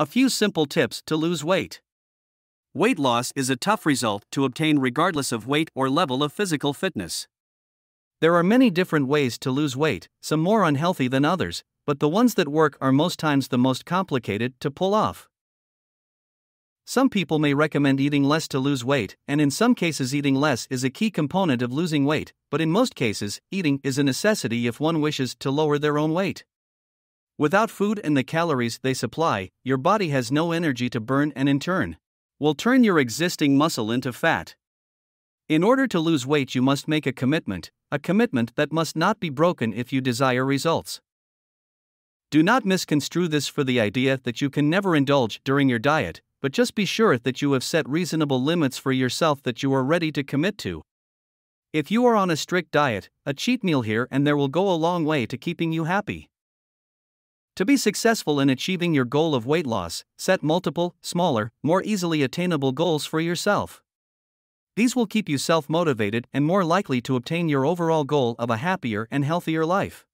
A few simple tips to lose weight. Weight loss is a tough result to obtain regardless of weight or level of physical fitness. There are many different ways to lose weight, some more unhealthy than others, but the ones that work are most times the most complicated to pull off. Some people may recommend eating less to lose weight, and in some cases, eating less is a key component of losing weight, but in most cases, eating is a necessity if one wishes to lower their own weight. Without food and the calories they supply, your body has no energy to burn and in turn will turn your existing muscle into fat. In order to lose weight, you must make a commitment, a commitment that must not be broken if you desire results. Do not misconstrue this for the idea that you can never indulge during your diet, but just be sure that you have set reasonable limits for yourself that you are ready to commit to. If you are on a strict diet, a cheat meal here and there will go a long way to keeping you happy. To be successful in achieving your goal of weight loss, set multiple, smaller, more easily attainable goals for yourself. These will keep you self motivated and more likely to obtain your overall goal of a happier and healthier life.